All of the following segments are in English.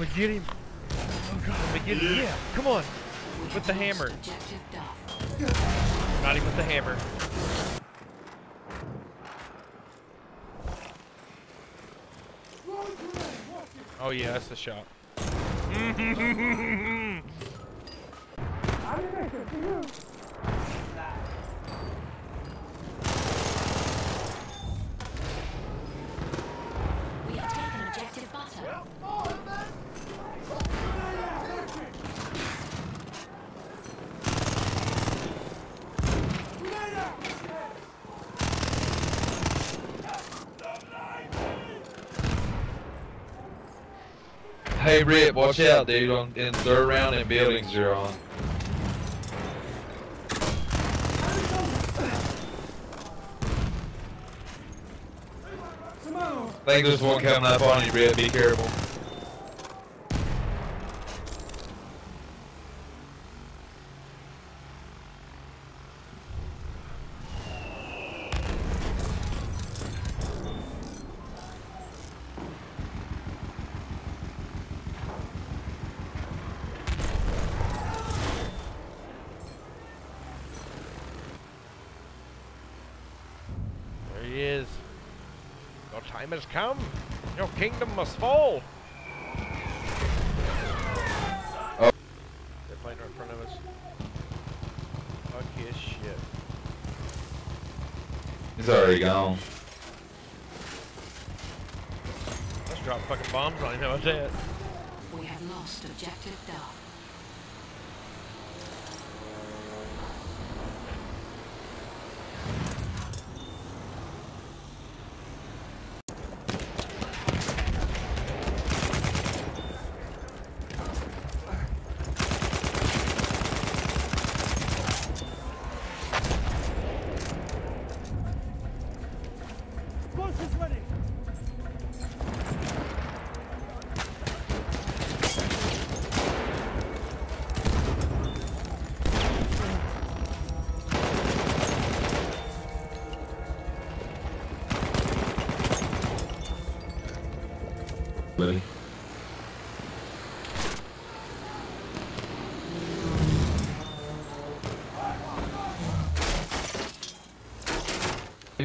gonna get him. Oh god, I'm gonna get him. Yeah, come on. With the hammer. Objective Duff. Got him with the hammer. Oh yeah, that's the shot. We have taken objective butter. Hey Rip, watch out, dude, on in third round in buildings you're on. I think there's one coming up on you, Rip. Be careful. There he is. Your time has come. Your kingdom must fall. Oh. They're fighting right in front of us. Fuck his shit. He's already gone. Let's drop fucking bombs on him. How about that? We have lost objective Duff. Buddy.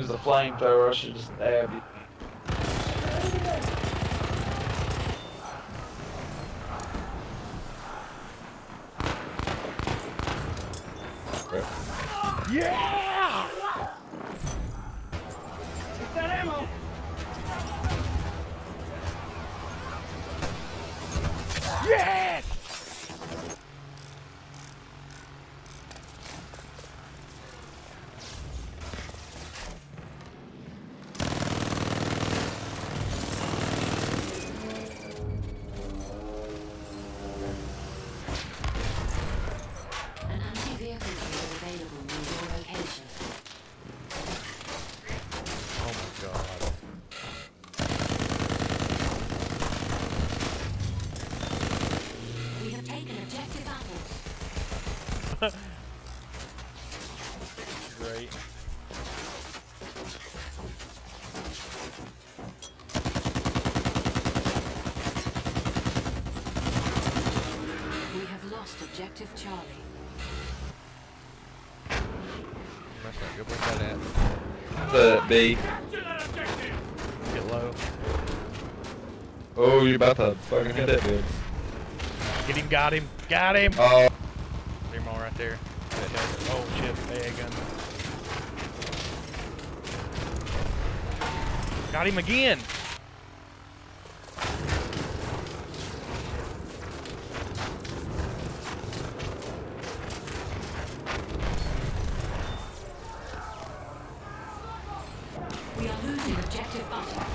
Was a flamethrower, I should just stab you. Yeah! Yes! An objective Charlie. That's not good. Where's that at? The B. Get low. Oh, you're about to fucking hit that dude. Get him, got him, got him! Oh, Three more right there. That does it. Oh shit, AA gun. Got him again! We are losing objective butter.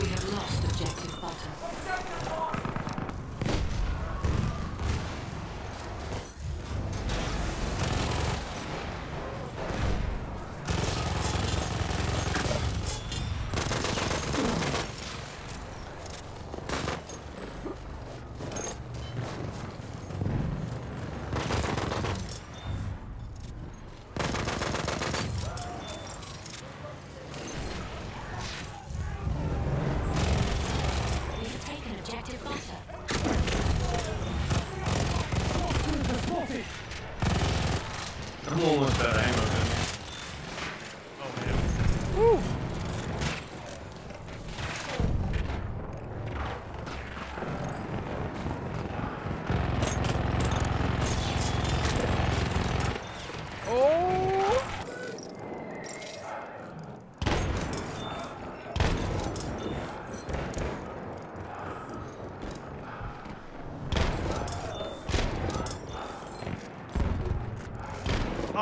We have lost objective butter.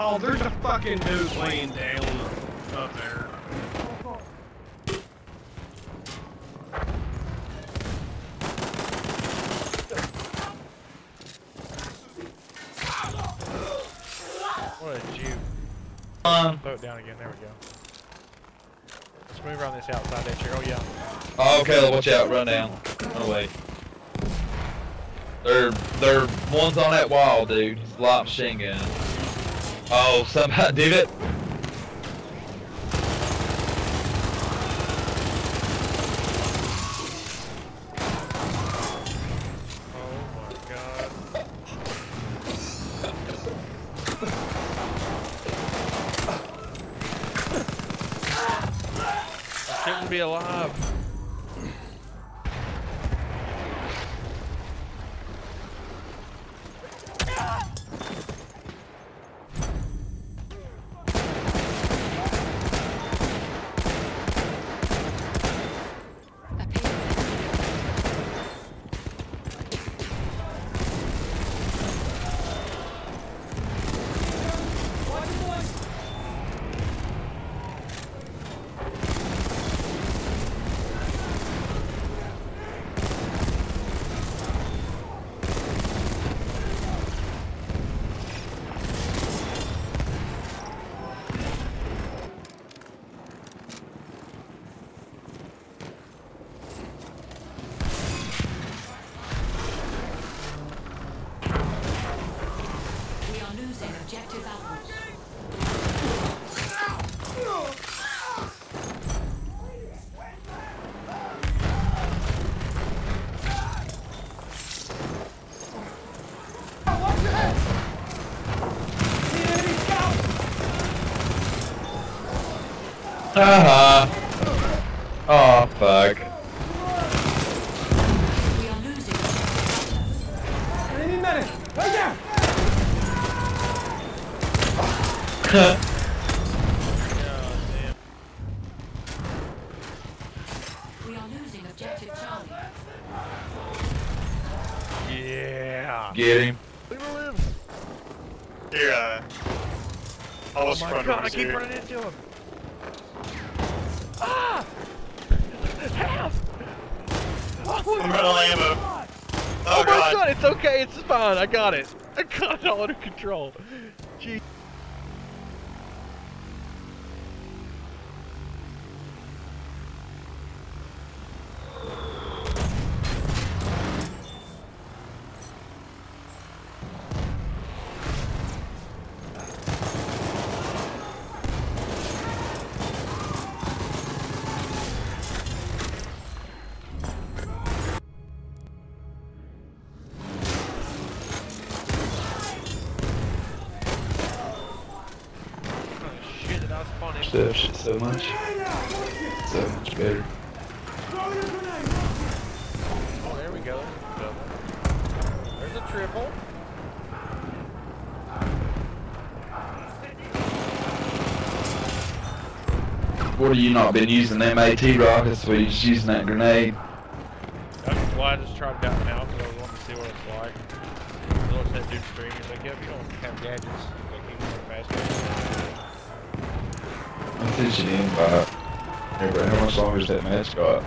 Oh, there's a fucking dude laying down up there. What a Jew. Um, Throw it down again. There we go. Let's move around this outside edge here. Oh, yeah. oh, okay, watch out, run down. Run away. They're, they're one's on that wall, dude. It's a light machine gun. Oh, somebody did it. Oh, shouldn't be alive. A payload. We are losing objective apples. Haha. Oh, fuck. We are losing objective apples. Enemy medic! Right there! God. We are losing objective Charlie. Yeah. Get him. Leave her live. Here, uh, I'll Oh my god, I keep here. running into him. Ah! Help! Oh, I'm running out of ammo. Oh, oh my god. god, it's okay, it's fine, I got it. I got it all under control. Gee. Stuff shit so much. So much better. Oh, there we go. There's a triple. What have you not been using them AT rockets? Were you just using that grenade? That's why I just tried it out now because I wanted to see what it's like. I looked at that dude's screen. He's like, yeah, if you don't have gadgets, like, you can run faster. I'm about. Hey, bro, how much longer is that match got?